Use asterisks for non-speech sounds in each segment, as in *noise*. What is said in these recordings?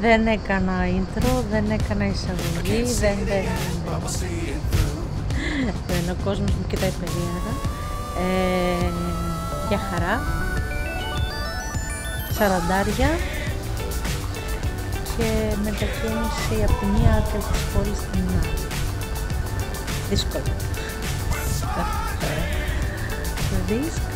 Δεν έκανα intro, δεν έκανα εισαγωγή, δεν, δεν, But we'll see it through. δεν. Ο κόσμος μου κοιτάει περίεργα. Ε, για χαρά. Σαραντάρια. Και μετακίνηση από τη μία άκρη της πόλης στην άλλη. Δύσκολο. Δύσκολο.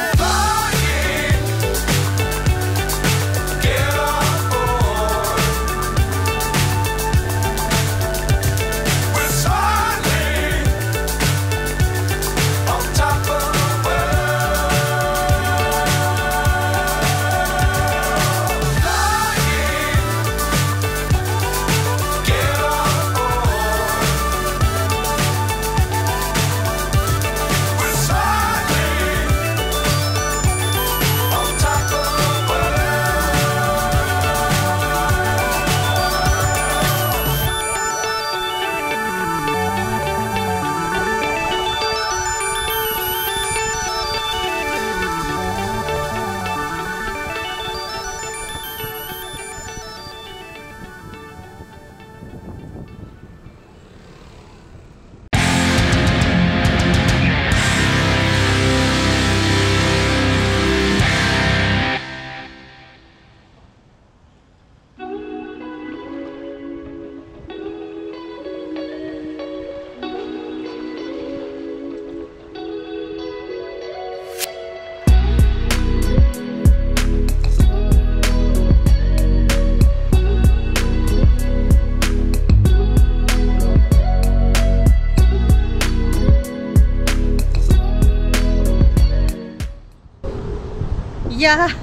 Γεια!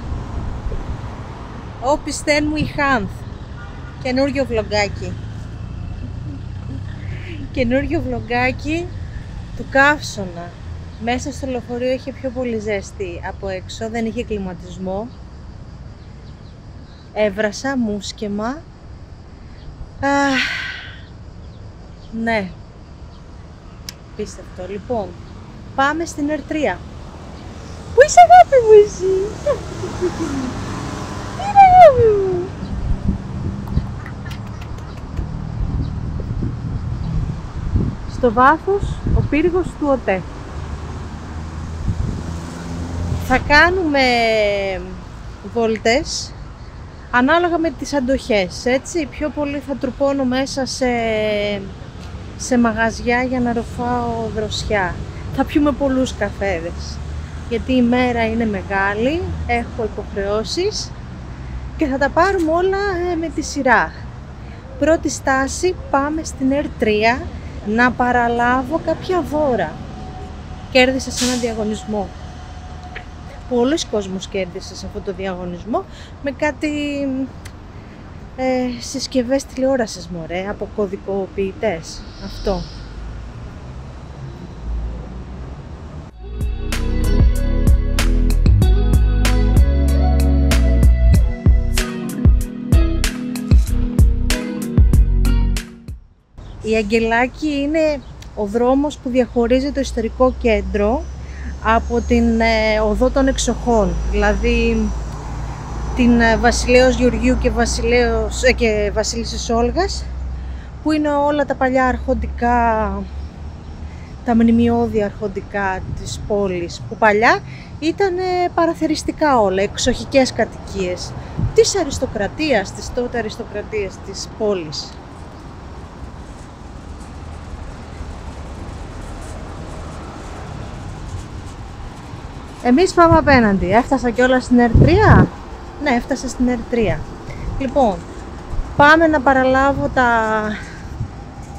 Όπισθεν μου η Χάνθ. Καινούριο βλογκάκι. Καινούριο βλογκάκι του καύσωνα. Μέσα στο λεωφορείο είχε πιο πολύ ζέστη από έξω, δεν είχε κλιματισμό. Έβρασα μουσκεμα. Αχ, ναι. Πίστευτο. Λοιπόν, πάμε στην R3. Πού είσαι αγάπη μου εσύ! Τι είναι αγάπη μου! Στο βάθος ο πύργος του ΟΤΕ. Θα κάνουμε βόλτες ανάλογα με τις αντοχές, έτσι. Πιο πολύ θα τρουπώνω μέσα σε, σε μαγαζιά για να ροφάω δροσιά. Θα πιούμε πολλούς καφέδες γιατί η μέρα είναι μεγάλη, έχω υποχρεώσεις και θα τα πάρουμε όλα ε, με τη σειρά. Πρώτη στάση πάμε στην R3 να παραλάβω κάποια δώρα. Κέρδισα σε ένα διαγωνισμό. Πολλοί κόσμος κέρδισε σε αυτό το διαγωνισμό με κάτι ε, συσκευές τηλεόρασης μωρέ, από κωδικοποιητές. Αυτό. Η Αγγελάκη είναι ο δρόμος που διαχωρίζει το ιστορικό κέντρο από την ε, οδό των εξοχών, δηλαδή την ε, Βασιλέως Γεωργίου και, Βασιλέως, ε, και Βασίλισσης Όλγας, που είναι όλα τα παλιά αρχοντικά, τα μνημειώδη αρχοντικά της πόλης, που παλιά ήταν ε, παραθεριστικά όλα, εξοχικές κατοικίες της αριστοκρατίας, της τότε αριστοκρατίας της πόλης. Εμείς πάμε απέναντι. Έφτασα κιόλας στην R3. Ναι, έφτασα στην R3. Λοιπόν, πάμε να παραλάβω τα,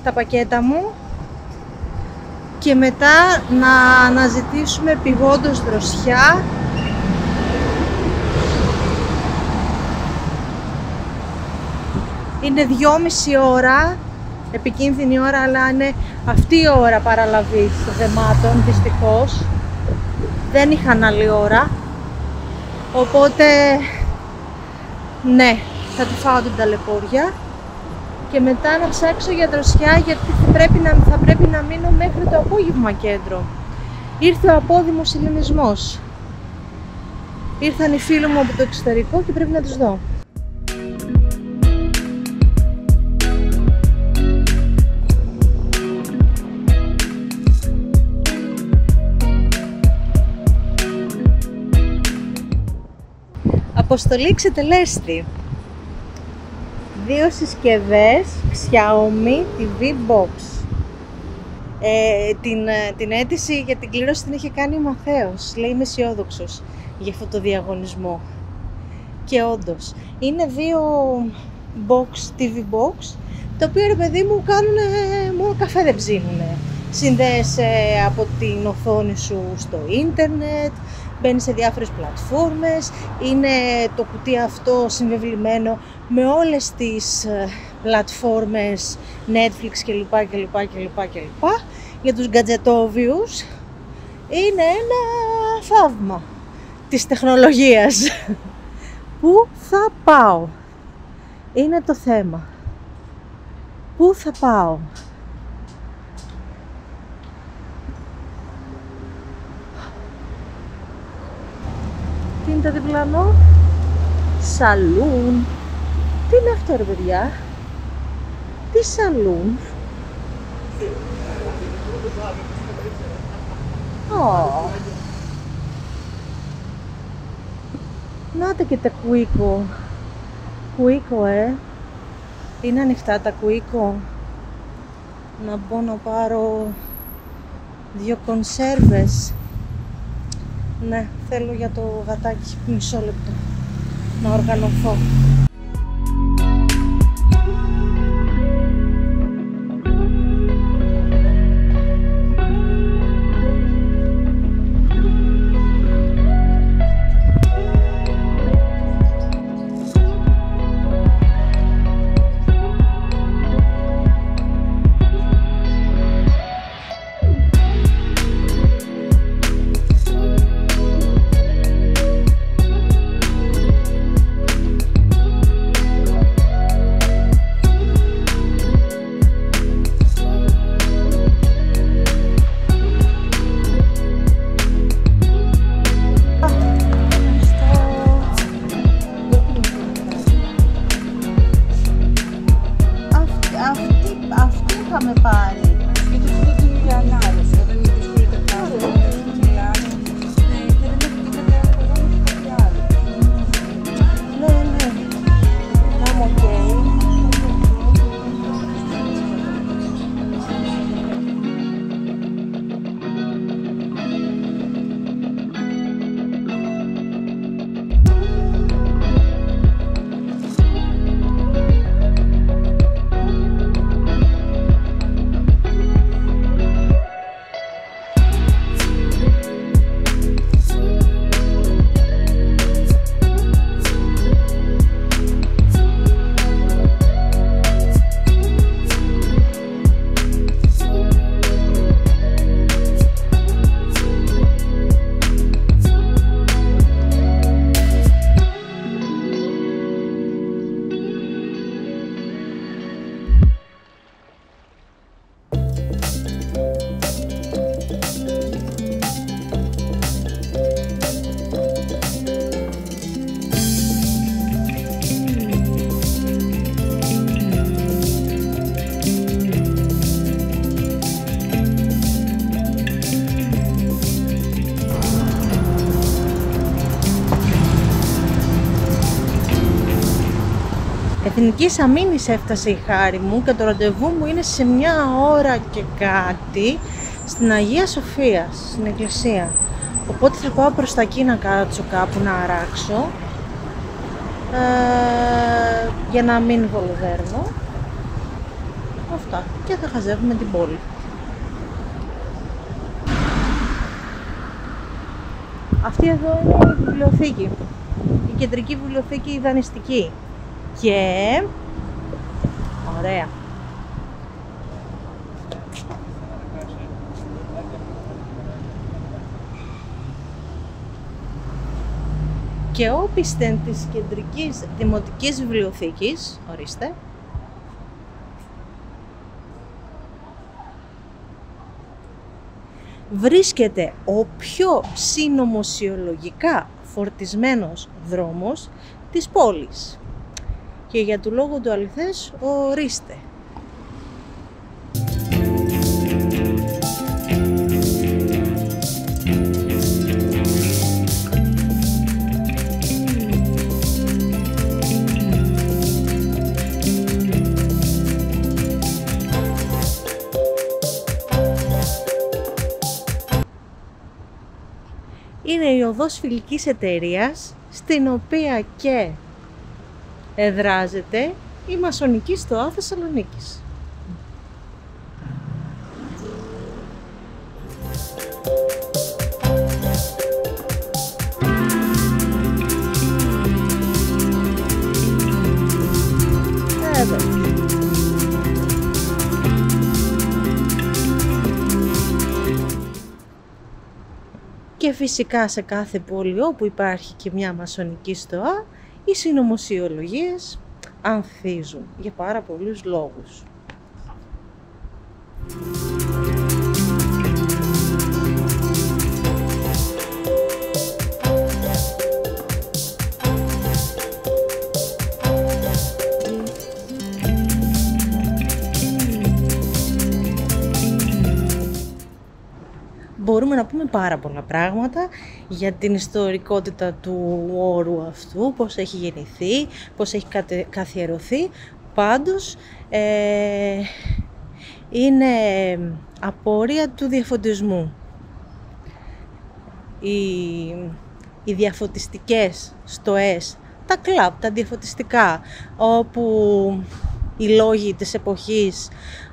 τα πακέτα μου και μετά να αναζητήσουμε πηγόντως δροσιά Είναι δυόμιση ώρα, επικίνδυνη ώρα, αλλά είναι αυτή η ώρα παραλαβής δεμάτων, δυστυχώς. Δεν είχαν άλλη ώρα. Οπότε, ναι, θα τη φάω την ταλαιπώρια και μετά να ψάξω για δροσιά γιατί θα πρέπει να, θα πρέπει να μείνω μέχρι το απόγευμα κέντρο. Ήρθε ο απόδημος ελληνισμός. Ήρθαν οι φίλοι μου από το εξωτερικό και πρέπει να τους δω. Αποστολή ξετελέστη. Δύο συσκευές Xiaomi TV Box. Ε, την, ε, την αίτηση για την κλήρωση την είχε κάνει ο Μαθαίος. Λέει είμαι αισιόδοξος για αυτό το διαγωνισμό. Και όντως είναι δύο box, TV box, τα οποία ρε παιδί μου κάνουν μόνο καφέ δεν ψήνουνε. Συνδέεσαι από την οθόνη σου στο ίντερνετ, μπαίνει σε διάφορες πλατφόρμες, είναι το κουτί αυτό συμβεβλημένο με όλες τις ε, πλατφόρμες Netflix κλπ. κλπ, κλπ, κλπ. Για τους γκατζετόβιους είναι ένα θαύμα της τεχνολογίας. *laughs* Πού θα πάω, είναι το θέμα. Πού θα πάω; Τι είναι το διπλανό. Σαλούν. Τι είναι αυτό ρε παιδιά; Τι σαλούν; Oh. Νάτε και τα κουίκο. Κουίκο, ε. Είναι ανοιχτά τα κουίκο. Να μπω να πάρω δύο κονσέρβες. Ναι, θέλω για το γατάκι μισό λεπτό να οργανωθώ. Εθνικής Αμήνης έφτασε η χάρη μου και το ραντεβού μου είναι σε μια ώρα και κάτι στην Αγία Σοφία, στην εκκλησία. Οπότε θα πάω προς τα εκεί να κάτσω κάπου να αράξω ε, για να μην βολοδέρνω. Αυτά. Και θα χαζεύουμε την πόλη. Αυτή εδώ είναι η βιβλιοθήκη. Η κεντρική βιβλιοθήκη η δανειστική. Και... Ωραία. Και όπισθεν της κεντρικής δημοτικής βιβλιοθήκης, ορίστε, βρίσκεται ο πιο συνωμοσιολογικά φορτισμένος δρόμος της πόλης. Και για του λόγου του αληθές, ορίστε. είναι η οδός φιλικής εταιρείας στην οποία και εδράζεται η Μασονική Στοά Θεσσαλονίκης. Ε, βέβαια. Και φυσικά σε κάθε πόλη όπου υπάρχει και μια μασονική στοά, οι συνωμοσιολογίες ανθίζουν για πάρα πολλούς λόγους. Μπορούμε να πούμε πάρα πολλά πράγματα για την ιστορικότητα του όρου αυτού, πώς έχει γεννηθεί, πώς έχει κατε- καθιερωθεί. Πάντως, ε, είναι απόρρια του διαφωτισμού. Οι, οι διαφωτιστικές στοές, τα κλαμπ, τα διαφωτιστικά, όπου οι λόγοι της εποχής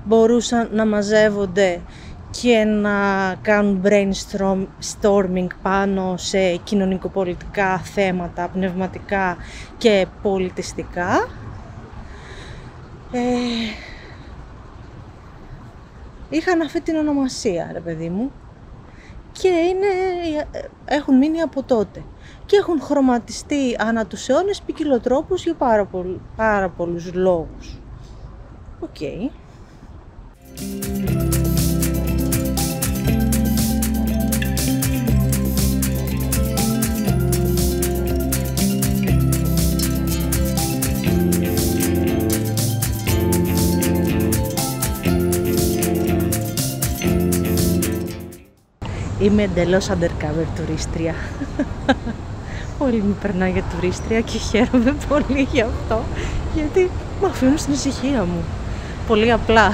μπορούσαν να μαζεύονται και να κάνουν brainstorming πάνω σε κοινωνικοπολιτικά θέματα, πνευματικά και πολιτιστικά. Ε, είχαν αυτή την ονομασία, ρε παιδί μου, και είναι, έχουν μείνει από τότε. Και έχουν χρωματιστεί ανά τους αιώνες ποικιλοτρόπους για πάρα, πολλ, πάρα πολλούς λόγους. Οκ. Είμαι εντελώς undercover τουρίστρια. Όλοι με περνάνε για τουρίστρια και χαίρομαι πολύ γι' αυτό. Γιατί με αφήνουν στην ησυχία μου. Πολύ απλά.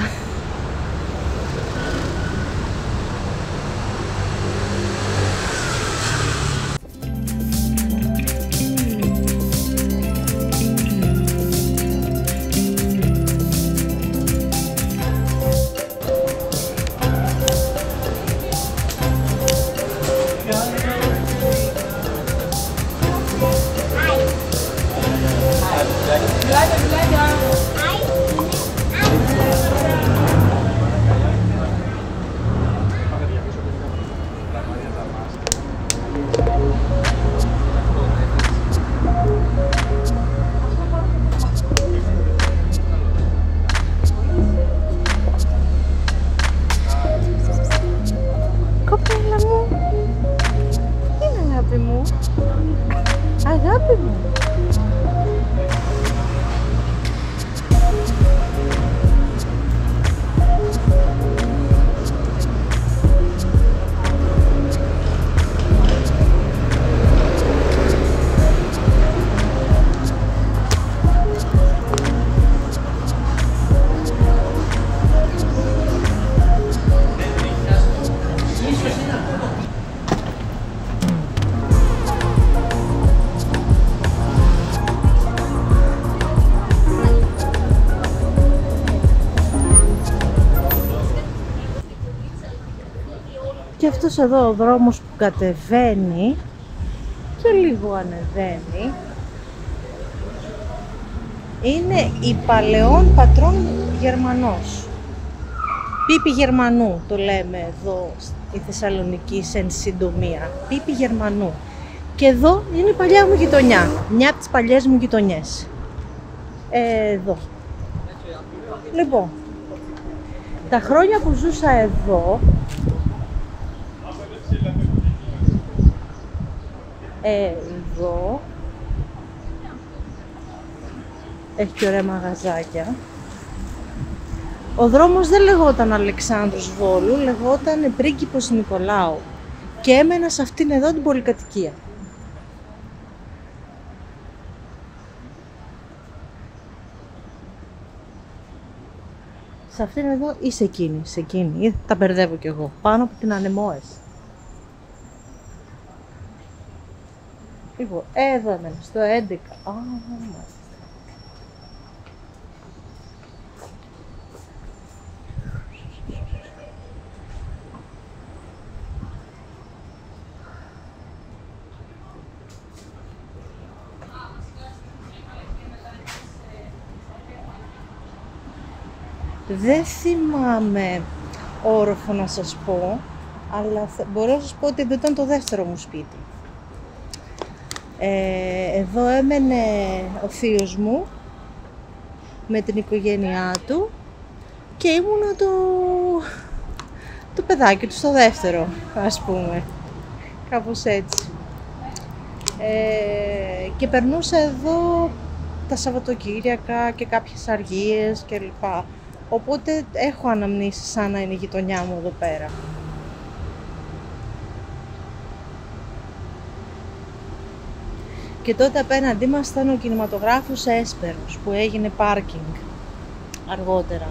Αυτός εδώ ο δρόμος που κατεβαίνει και λίγο ανεβαίνει. Είναι η παλαιόν πατρών Γερμανός. Πίπη Γερμανού το λέμε εδώ στη Θεσσαλονίκη σε εν συντομία. Πίπη Γερμανού. Και εδώ είναι η παλιά μου γειτονιά. Μια από τις παλιές μου γειτονιές. Ε, εδώ. Λοιπόν, τα χρόνια που ζούσα εδώ, εδώ, έχει και ωραία μαγαζάκια. Ο δρόμος δεν λεγόταν Αλεξάνδρος Βόλου, λεγόταν Πρίγκιπος Νικολάου και έμενα σε αυτήν εδώ την πολυκατοικία. Σε αυτήν εδώ ή σε εκείνη, σε εκείνη, ή τα μπερδεύω κι εγώ, πάνω από την Ανεμόες. Λοιπόν, εδώ έμενα, στο 11. Α, μάλιστα. Δεν θυμάμαι όροφο να σας πω, αλλά θα- μπορώ να σας πω ότι εδώ ήταν το δεύτερο μου σπίτι. Ε, εδώ έμενε ο θείος μου με την οικογένειά του και ήμουνα το, το παιδάκι του στο δεύτερο, ας πούμε. Κάπως έτσι. Ε, και περνούσα εδώ τα Σαββατοκύριακα και κάποιες αργίες κλπ. Οπότε έχω αναμνήσεις σαν να είναι η γειτονιά μου εδώ πέρα. Και τότε απέναντί μας ήταν ο κινηματογράφος Έσπερος που έγινε πάρκινγκ αργότερα.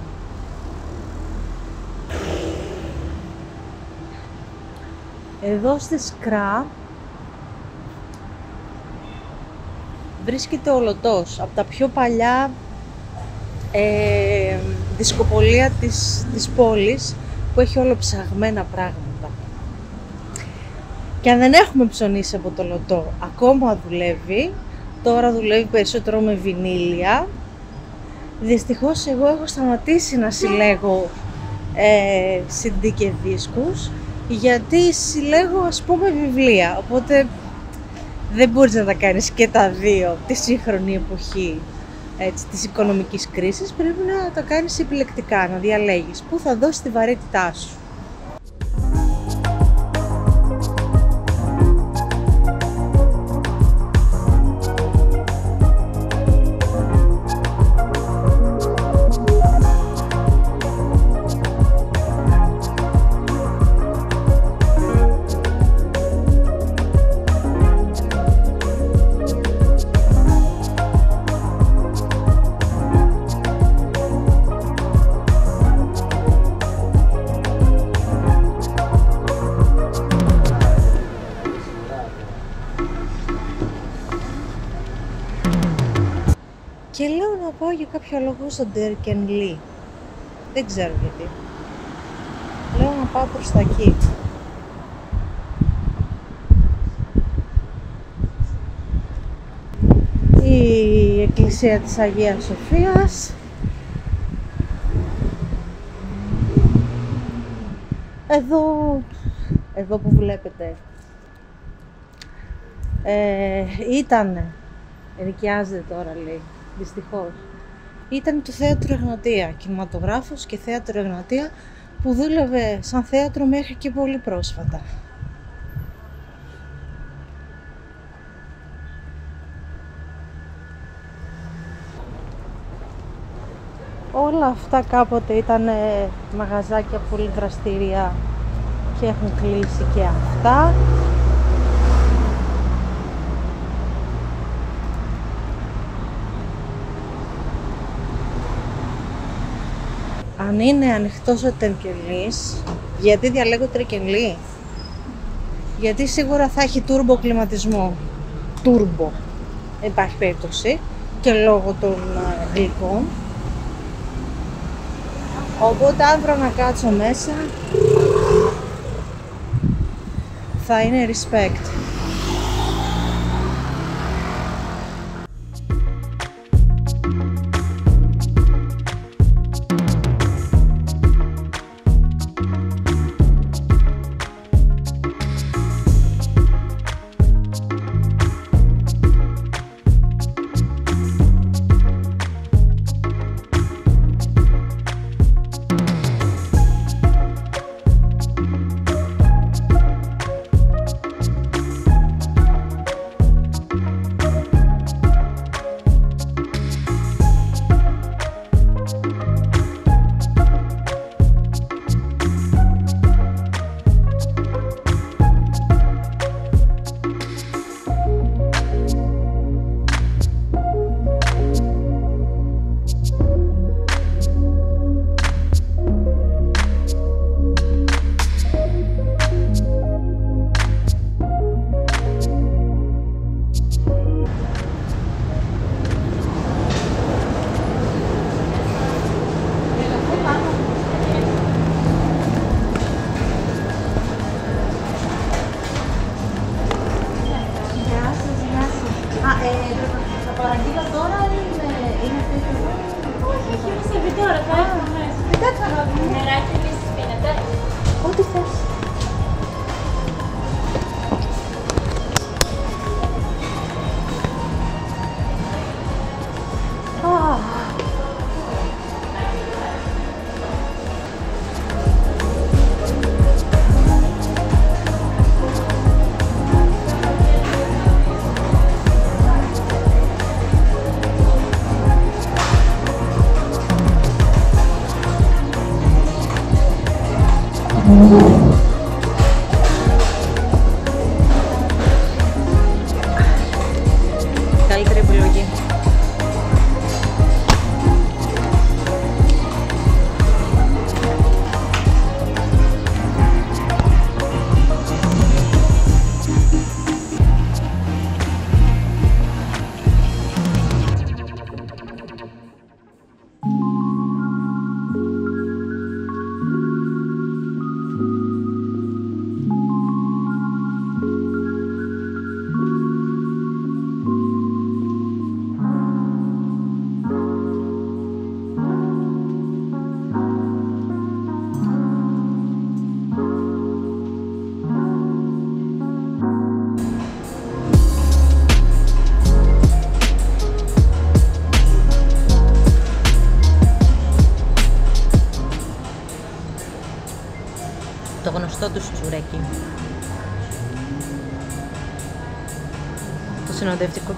Εδώ στη Σκρά βρίσκεται ο Λωτός, από τα πιο παλιά ε, δισκοπολία της, της πόλης που έχει όλο ψαγμένα πράγματα. Και αν δεν έχουμε ψωνίσει από το λωτό, ακόμα δουλεύει. Τώρα δουλεύει περισσότερο με βινίλια. Δυστυχώς εγώ έχω σταματήσει να συλλέγω ε, CD και δίσκους γιατί συλλέγω ας πούμε βιβλία. Οπότε δεν μπορείς να τα κάνεις και τα δύο τη σύγχρονη εποχή έτσι, της οικονομικής κρίσης. Πρέπει να τα κάνεις επιλεκτικά, να διαλέγεις πού θα δώσεις τη βαρύτητά σου. Πάω για κάποιο λόγο στον Τέρκεν Λί. Δεν ξέρω γιατί. Λέω να πάω προς τα εκεί. Η εκκλησία της Αγίας Σοφίας. Εδώ, εδώ που βλέπετε, ε, ήτανε Ενοικιάζεται τώρα, λέει. Δυστυχώς. Ήταν το θέατρο Εγνατία. Κινηματογράφος και θέατρο Εγνατία που δούλευε σαν θέατρο μέχρι και πολύ πρόσφατα. Όλα αυτά κάποτε ήταν μαγαζάκια πολύ δραστήρια και έχουν κλείσει και αυτά. Αν είναι ανοιχτός ο τερκελής, γιατί διαλέγω τερκελή. Γιατί σίγουρα θα έχει τούρμπο κλιματισμό. Τούρμπο. Δεν υπάρχει περίπτωση. Και λόγω των ε, γλυκών. Οπότε αν βρω να κάτσω μέσα, θα είναι respect.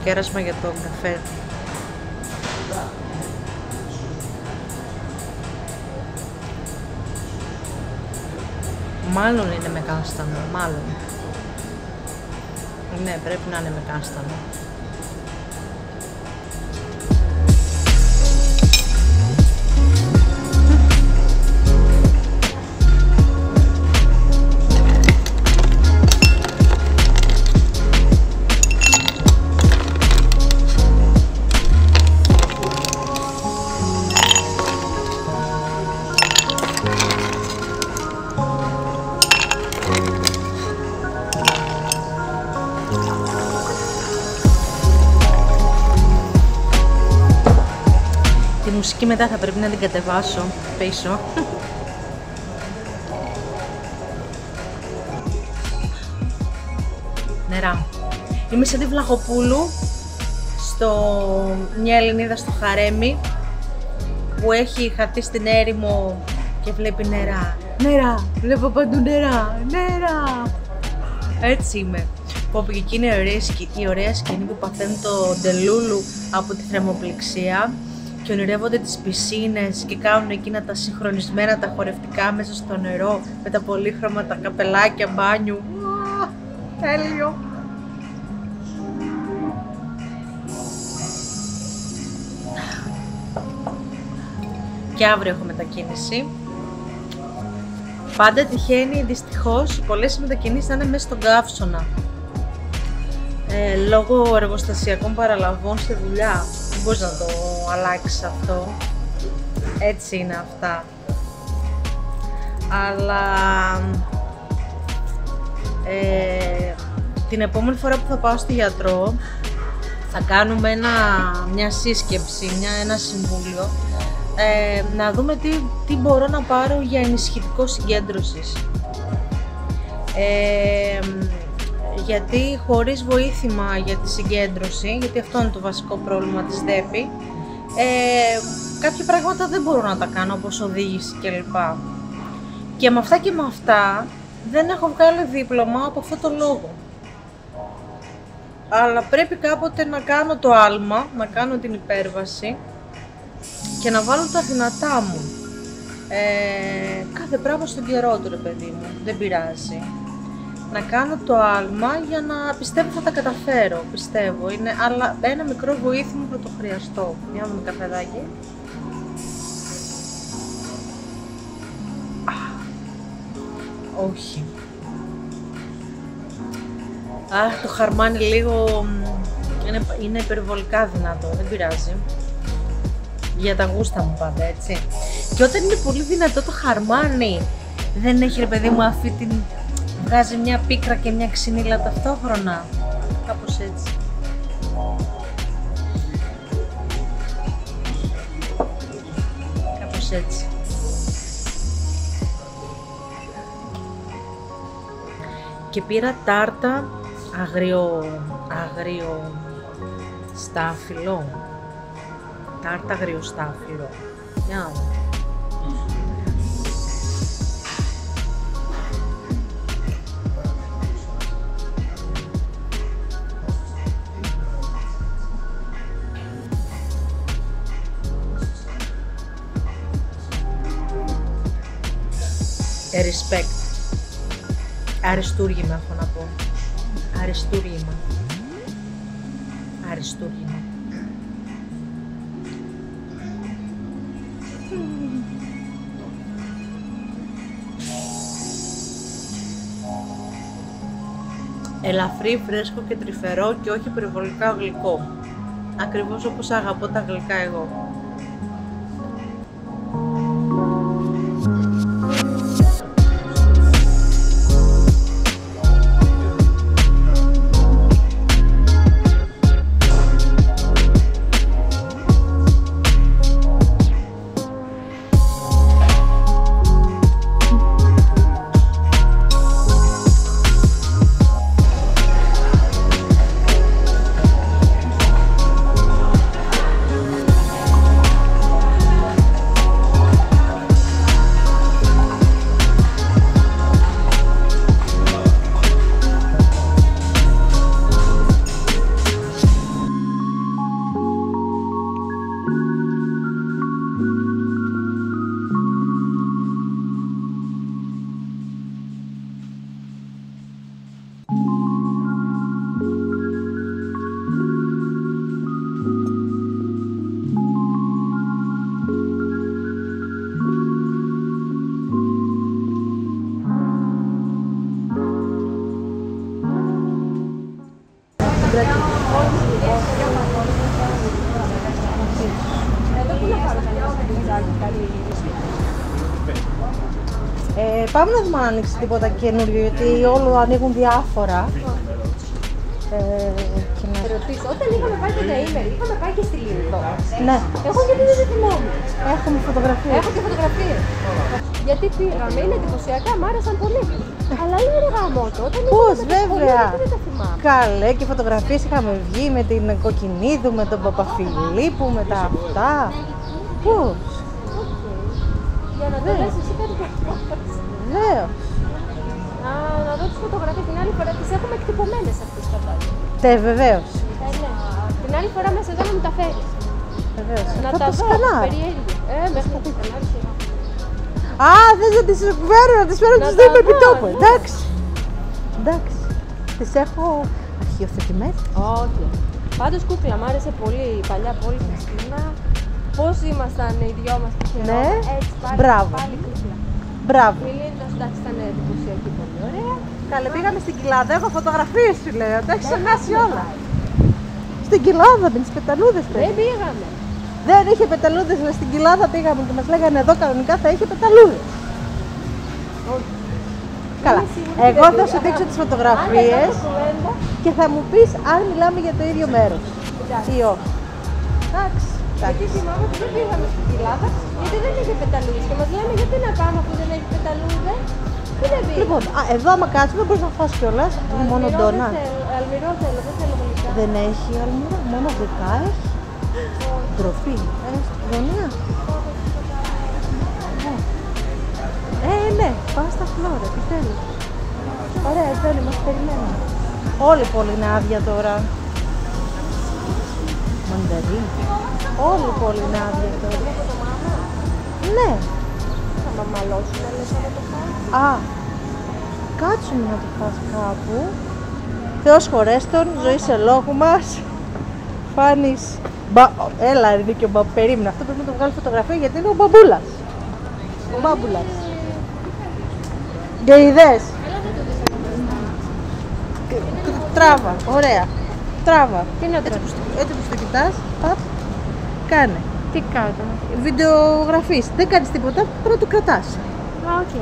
Κέρασμα για το καφέ. Μάλλον είναι με κάστανο, μάλλον. Ναι, πρέπει να είναι με κάστανο. Μετά θα πρέπει να την κατεβάσω πίσω. Νερά. Είμαι σαν τη Βλαχοπούλου στο μια Ελληνίδα στο Χαρέμι που έχει χαρτί στην έρημο και βλέπει νερά. Νερά! Βλέπω παντού νερά! Νερά! Έτσι είμαι. Που από εκεί είναι η ωραία, σκη- η ωραία σκηνή που παθαίνουν το ντελούλου από τη θερμοπληξία και ονειρεύονται τις πισίνες και κάνουν εκείνα τα συγχρονισμένα τα χορευτικά μέσα στο νερό με τα πολύχρωμα τα καπελάκια μπάνιου. Ουα, Τέλειο! Και αύριο έχω μετακίνηση. Πάντα τυχαίνει δυστυχώς πολλές μετακινήσεις να είναι μέσα στον καύσωνα. Ε, λόγω εργοστασιακών παραλαβών στη δουλειά. Δεν μπορείς να το αλλάξεις αυτό. Έτσι είναι αυτά. Αλλά ε, την επόμενη φορά που θα πάω στο γιατρό θα κάνουμε ένα, μια σύσκεψη, μια, ένα συμβούλιο ε, να δούμε τι, τι μπορώ να πάρω για ενισχυτικό συγκέντρωσης. Ε, γιατί χωρίς βοήθημα για τη συγκέντρωση, γιατί αυτό είναι το βασικό πρόβλημα της ΔΕΠΗ, ε, κάποια πράγματα δεν μπορώ να τα κάνω όπως οδήγηση κλπ. Και με αυτά και με αυτά δεν έχω βγάλει δίπλωμα από αυτό το λόγο. Αλλά πρέπει κάποτε να κάνω το άλμα, να κάνω την υπέρβαση και να βάλω τα δυνατά μου. Ε, κάθε πράγμα στον καιρό του ρε παιδί μου, δεν πειράζει. Να κάνω το άλμα για να πιστεύω θα τα καταφέρω, πιστεύω. Είναι, αλλά ένα μικρό βοήθημα θα το χρειαστώ. Μια μου καφεδάκι. Α, Όχι. Αχ, το χαρμάνι λίγο μ, είναι, είναι υπερβολικά δυνατό, δεν πειράζει. Για τα γούστα μου πάντα, έτσι. Και όταν είναι πολύ δυνατό το χαρμάνι, δεν έχει ρε παιδί μου αυτή την... Βγάζει μια πίκρα και μια ξυνήλα ταυτόχρονα. Κάπως έτσι. Κάπως έτσι. Και πήρα τάρτα αγριο, αγριο στάφυλλο. Τάρτα αγριο στάφυλλο. Για να Respect. Αριστούργημα έχω να πω. Αριστούργημα. Αριστούργημα. Ελαφρύ, φρέσκο και τρυφερό και όχι υπερβολικά γλυκό. Ακριβώς όπως αγαπώ τα γλυκά εγώ. Να δούμε αν ανοίξει τίποτα καινούριο, γιατί όλο ανοίγουν διάφορα. Ε, και να... Ρωτήσω, όταν είχαμε πάει το Gamer, είχαμε πάει και στη Λίνδο. Ναι, Εγώ γιατί δεν το θυμόμαι. έχουμε φωτογραφία. Έχω και φωτογραφίες. Γιατί πήγαμε, είναι εντυπωσιακά, μ' άρεσαν πολύ. Αλλά είναι ρε γαμότο, όταν Πώς, είχαμε με το σχολείο, βέβαια. γιατί δεν τα θυμάμαι. Καλέ και φωτογραφίες είχαμε βγει με την Κοκκινίδου, με τον Παπαφιλίππου, με τα αυτά. Πώς, Για να το λες εσύ κάτι βεβαίως. Α, να δω τις φωτογραφίες την άλλη φορά, τις έχουμε εκτυπωμένες αυτές φαντάζομαι. Τε, βεβαίως. Ε, ναι. Την άλλη φορά μέσα εδώ να μου τα φέρεις. Βεβαίως. Να Θα τα το δω, σκανάρω. περιέργεια. Ε, μέχρι να πείτε, να σιγά. Α, θες να τις φέρω, να τις φέρω, Να τις τα δίνω επί δω, τόπου. ναι. Εντάξει. Εντάξει. Τις έχω αρχιοθετημένες. Όχι. Πάντως κούκλα, μ' άρεσε πολύ η παλιά πόλη Χριστίνα. Πώς ήμασταν οι δυο μας που χαιρόμαστε. Ναι. Έτσι πάλι, Μπράβο. πάλι κούκλα. Μπράβο. Η Λίνδος, εντάξει, ήταν εντυπωσιακή πολύ ωραία. Καλέ, πήγαμε στην κοιλάδα. Έχω φωτογραφίες σου λέω. Τα έχεις ξεχάσει όλα. Στην κοιλάδα με τις πεταλούδες Δεν παιδί. πήγαμε. Δεν είχε πεταλούδες, αλλά στην κοιλάδα πήγαμε και μας λέγανε εδώ κανονικά θα είχε πεταλούδες. Όχι. Καλά. Είμαι σίγουρη Εγώ ότι θα δεν σου πήγα. δείξω τις Αν φωτογραφίες δεν κάνω κουβέντα, και θα μου πεις αν μιλάμε για το ίδιο μέρος εντάξει. ή όχι. Εντάξει. Γιατί θυμάμαι ότι δεν πήγαμε στην κοιλάδα, γιατί δεν είχε πεταλούδες. Και μας λένε γιατί να πάμε αφού δεν έχει πεταλούδες; Και δεν πήγαμε. Λοιπόν, α, εδώ άμα κάτσουμε μπορείς να φας κιόλας. Είναι μόνο Αλμυρό ντόνας. δεν θέλω, Αλμυρό θέλω, δεν θέλω γλυκά. Δεν έχει αλμύρα, μόνο γλυκά έχει. Ντροπή. Ε, στη γωνία. Ε, ναι, πάω στα φλόρα, επιτέλους. Ωραία, εδώ είναι, μας περιμένουν. Όλη η πόλη είναι άδεια τώρα. Μανταρίνι. Όλη η πόλη είναι άδεια τώρα. Ναι. Θα μαμαλώσουμε, λες να το φάω. Α, κάτσουμε να το φας κάπου. Θεός χωρέστον, ζωή σε λόγου μας. Φάνης. Μπα... Έλα, είναι και ο μπα... Περίμενα, αυτό πρέπει να το βγάλει φωτογραφία γιατί είναι ο μπαμπούλας. Ο μπάμπουλας. Και είδες. Τράβα, ωραία. Τράβα. Τι να Έτσι τραβώ; που, στο- έτσι που το κοιτάς, παπ, κάνε. Τι κάνω. Βιντεογραφείς, δεν κάνεις τίποτα, πρέπει να το κρατάς. Α, οκ.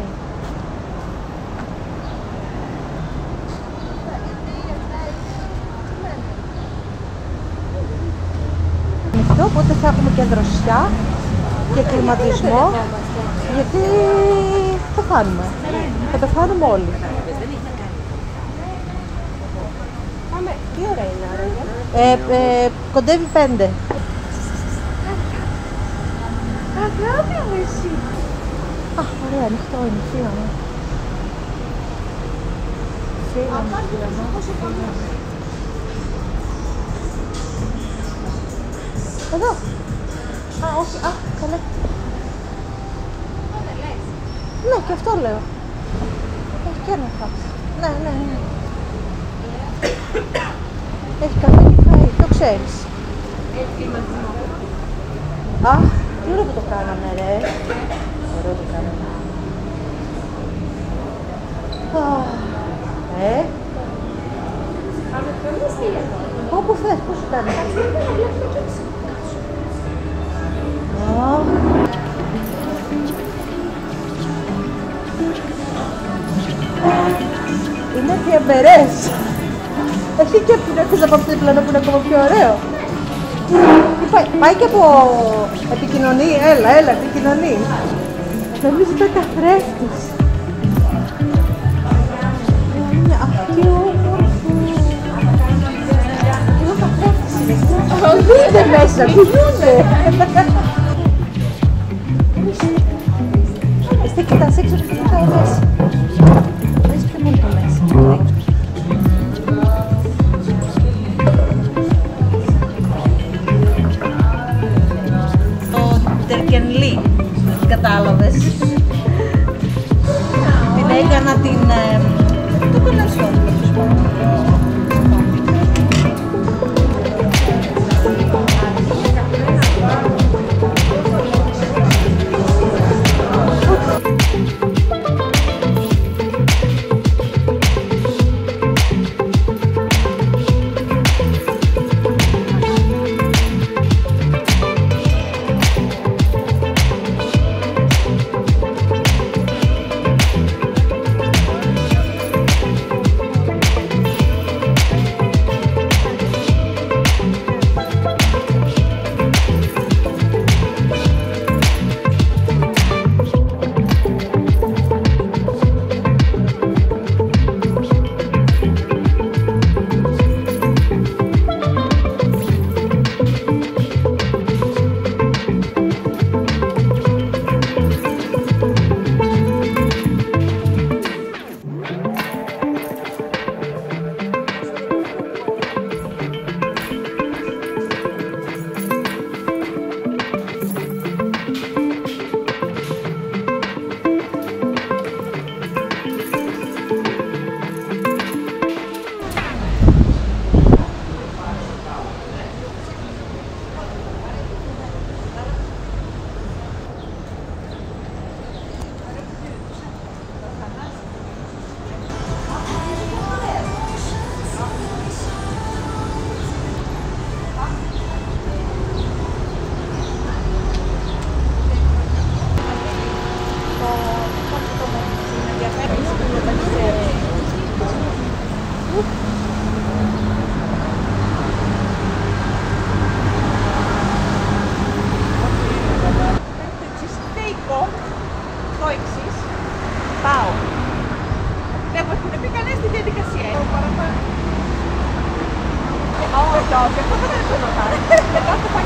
ανοιχτό, οπότε θα έχουμε και δροσιά και κλιματισμό. Γιατί θα πεθάνουμε. Θα πεθάνουμε όλοι. Πάμε. Τι ώρα είναι άραγε. Ε, ε, κοντεύει πέντε. Αγάπη μου εσύ. Α, ωραία, ανοιχτό είναι, φίλα μου. Φίλα μου, φίλα μου. Εδώ. Α, όχι, α, καλά. Ναι, και αυτό λέω. Έχει και ένα φας. Ναι, ναι, ναι. Έχει καφέ και φαΐ, το ξέρεις. Α, τι ωραίο που το κάναμε, ρε. Ωραίο το κάναμε. Α, Ε, Πάμε πιο μισή εδώ. όπου θες, πώς σου κάνει. Α. Είναι και εμπερές. Έχει και πινέκους από αυτή την πλανό που είναι ακόμα πιο ωραίο. Τι Πάει, πάει και από επικοινωνεί, έλα, έλα, επικοινωνεί. Νομίζω ήταν καθρέφτης. Είναι αυτή όμορφη. Είναι καθρέφτης είναι. Κουνιούνται μέσα, κουνιούνται. Είστε κοιτάς έξω και κοιτάω μέσα. Έκανα την... ε, Το κολασσό, Όχι, όχι, αυτό δεν είναι το ρωτάω. Μετά το πάει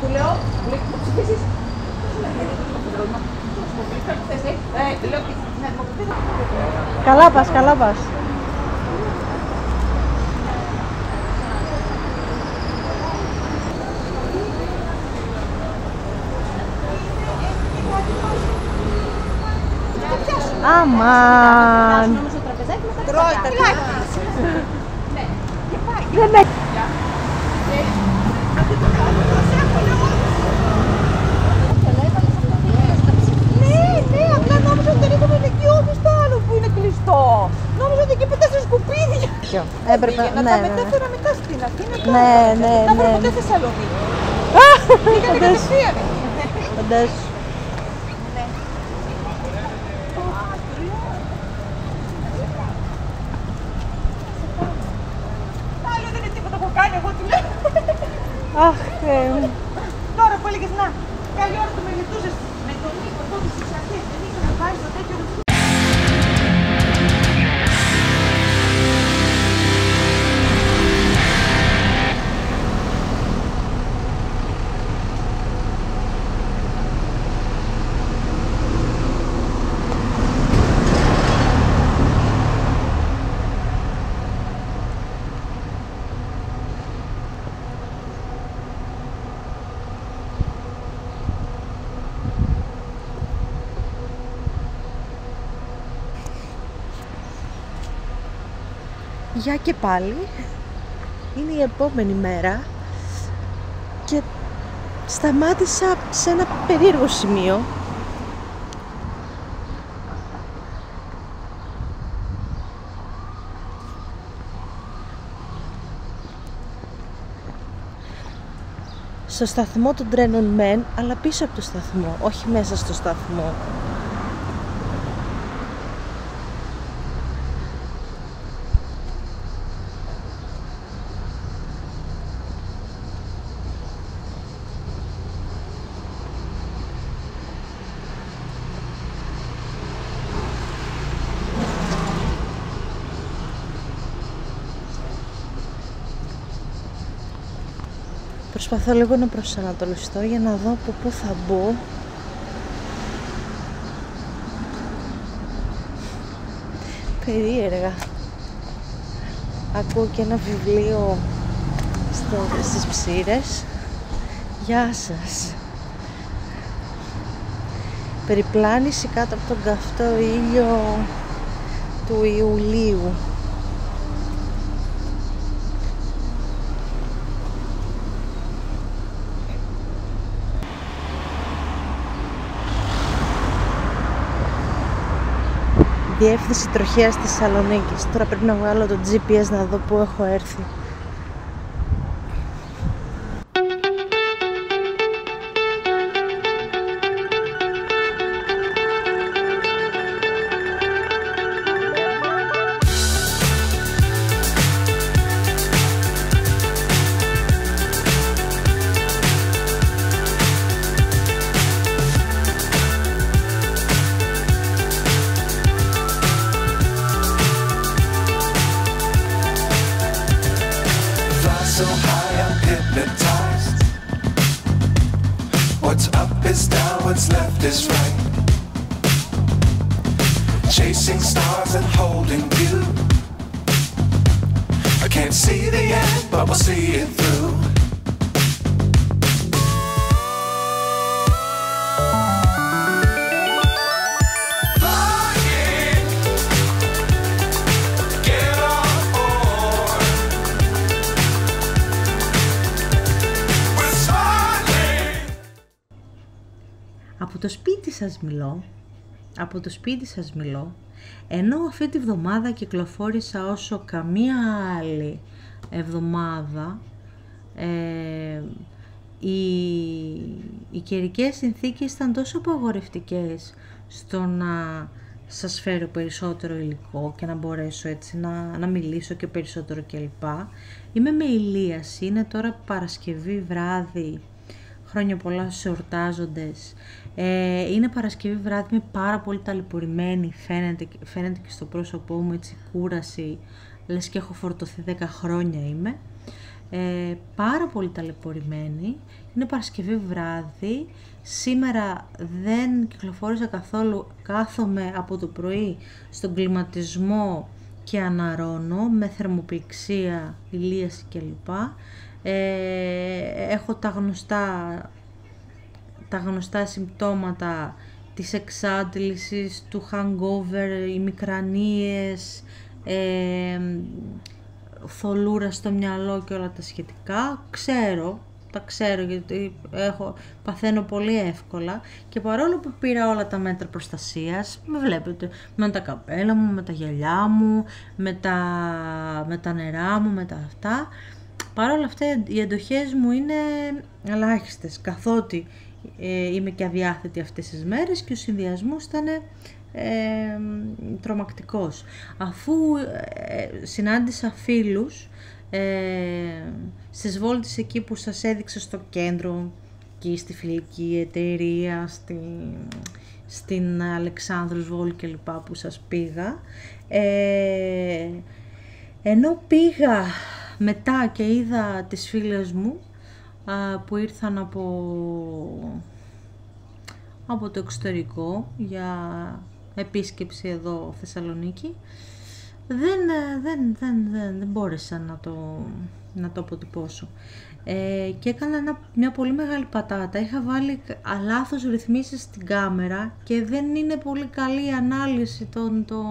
Του λέω, μου λέει, το ψηφίσεις. Ε, λέω, να δημοκρατήσω. Καλά πας, καλά πας. Αμάν. Τρώει τα τυλάκι. Ναι. Και πάει. Δεν έχει. Ναι, ναι, απλά νόμιζα ότι δεν είχαμε ηλικιώδη στο άλλο που είναι κλειστό. Νόμιζα ότι εκεί πετάς σε σκουπίδια. Έπρεπε, Πήγαινα, ναι, τα ναι. μετέφερα μετά στην Αθήνα. Ναι, τώρα. ναι, Τα έφερα ναι. ποτέ Θεσσαλονίκη. Πήγανε Φαντάσου, κατευθείαν. φαντάσου. Γεια και πάλι. Είναι η επόμενη μέρα και σταμάτησα σε ένα περίεργο σημείο. Στο σταθμό των τρένων μεν, αλλά πίσω από το σταθμό, όχι μέσα στο σταθμό. Προσπαθώ λίγο να προσανατολιστώ για να δω από πού θα μπω. Περίεργα. Ακούω και ένα βιβλίο στο, στις ψήρες. Γεια σας. Περιπλάνηση κάτω από τον καυτό ήλιο του Ιουλίου. Διεύθυνση τροχέας της Θεσσαλονίκης. Τώρα πρέπει να βγάλω το GPS να δω πού έχω έρθει. Μιλώ, από το σπίτι σας μιλώ, ενώ αυτή τη βδομάδα κυκλοφόρησα όσο καμία άλλη εβδομάδα, ε, οι, οι καιρικές συνθήκες ήταν τόσο απαγορευτικές στο να σας φέρω περισσότερο υλικό και να μπορέσω έτσι να, να μιλήσω και περισσότερο κλπ. Είμαι με ηλίαση, είναι τώρα Παρασκευή βράδυ, χρόνια πολλά στους εορτάζοντες. Ε, είναι Παρασκευή βράδυ, είμαι πάρα πολύ ταλαιπωρημένη, φαίνεται, φαίνεται και στο πρόσωπό μου έτσι κούραση, λες και έχω φορτωθεί 10 χρόνια είμαι. Ε, πάρα πολύ ταλαιπωρημένη, είναι Παρασκευή βράδυ, σήμερα δεν κυκλοφόρησα καθόλου, κάθομαι από το πρωί στον κλιματισμό και αναρώνω με θερμοπηξία, ηλίαση κλπ. Ε, έχω τα γνωστά, τα γνωστά συμπτώματα της εξάντλησης, του hangover, οι μικρανίες, ε, θολούρα στο μυαλό και όλα τα σχετικά. Ξέρω, τα ξέρω γιατί έχω, παθαίνω πολύ εύκολα και παρόλο που πήρα όλα τα μέτρα προστασίας, με βλέπετε με τα καπέλα μου, με τα γυαλιά μου, με τα, με τα νερά μου, με τα αυτά, παρόλα αυτά οι εντοχές μου είναι ελάχιστες καθότι ε, είμαι και αδιάθετη αυτές τις μέρες και ο συνδυασμός ήταν ε, τρομακτικός. Αφού ε, συνάντησα φίλους ε, στις βόλτες εκεί που σας έδειξα στο κέντρο και στη φιλική εταιρεία, στη, στην Αλεξάνδρους Βόλ και λοιπά που σας πήγα. Ε, ενώ πήγα μετά και είδα τις φίλες μου που ήρθαν από, από το εξωτερικό για επίσκεψη εδώ Θεσσαλονίκη δεν, ε, δεν, δεν, δεν, δεν μπόρεσα να το, να το αποτυπώσω. Ε, και έκανα μια πολύ μεγάλη πατάτα. Είχα βάλει λάθος ρυθμίσεις στην κάμερα και δεν είναι πολύ καλή η ανάλυση των, των,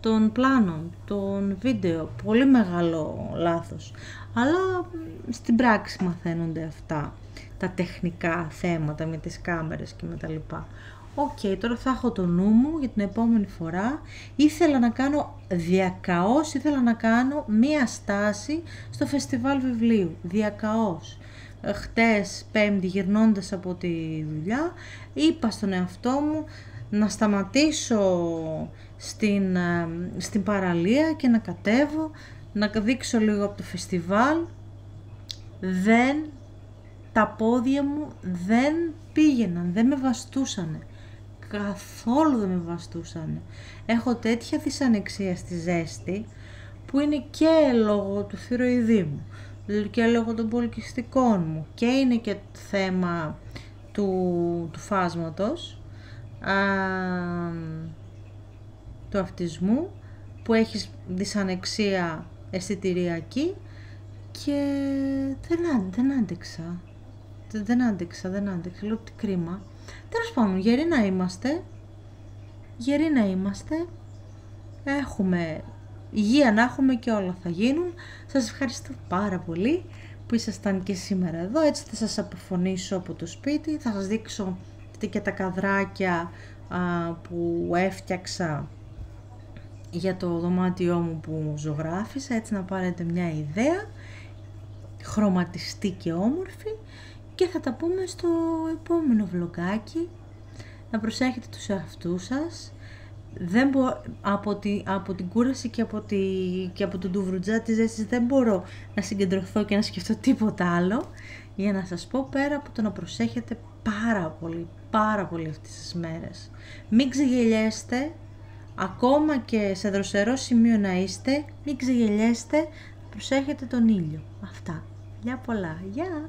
των πλάνων, των βίντεο. Πολύ μεγάλο λάθος. Αλλά στην πράξη μαθαίνονται αυτά τα τεχνικά θέματα με τις κάμερες και με τα λοιπά. OK, okay, τώρα θα έχω το νου μου για την επόμενη φορά. Ήθελα να κάνω διακαώς, ήθελα να κάνω μία στάση στο φεστιβάλ βιβλίου. Διακαώς. Ε, χτες, πέμπτη, γυρνώντας από τη δουλειά, είπα στον εαυτό μου να σταματήσω στην, ε, στην παραλία και να κατέβω, να δείξω λίγο από το φεστιβάλ. Δεν, τα πόδια μου δεν πήγαιναν, δεν με βαστούσανε καθόλου δεν με βαστούσαν. Έχω τέτοια δυσανεξία στη ζέστη που είναι και λόγω του θηροειδή μου και λόγω των πολικιστικών μου και είναι και θέμα του, του φάσματος α, του αυτισμού που έχεις δυσανεξία αισθητηριακή και δεν, δεν άντεξα. Δεν άντεξα, δεν άντεξα. Λέω τι κρίμα. Τέλος πάντων, γεροί να είμαστε, γεροί να είμαστε, έχουμε υγεία να έχουμε και όλα θα γίνουν. Σας ευχαριστώ πάρα πολύ που ήσασταν και σήμερα εδώ, έτσι θα σας αποφωνήσω από το σπίτι, θα σας δείξω και τα καδράκια που έφτιαξα για το δωμάτιό μου που ζωγράφισα, έτσι να πάρετε μια ιδέα, χρωματιστή και όμορφη και θα τα πούμε στο επόμενο βλογάκι. Να προσέχετε τους εαυτούς σας. Δεν μπο... από, τη... από την κούραση και από, τη... και από τον τουβρουτζά της ζέστης δεν μπορώ να συγκεντρωθώ και να σκεφτώ τίποτα άλλο για να σας πω πέρα από το να προσέχετε πάρα πολύ, πάρα πολύ αυτές τις μέρες. Μην ξεγελιέστε, ακόμα και σε δροσερό σημείο να είστε, μην ξεγελιέστε, προσέχετε τον ήλιο. Αυτά. Γεια πολλά. Γεια!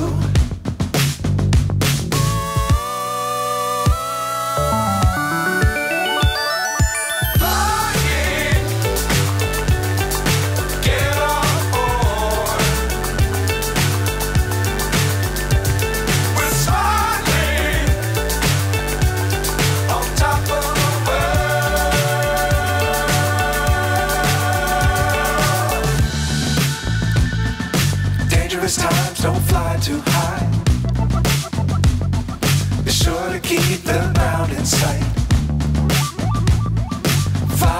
Keep the ground in sight.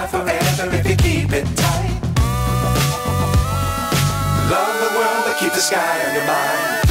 Forever if you keep it tight. Love the world, but keep the sky on your mind.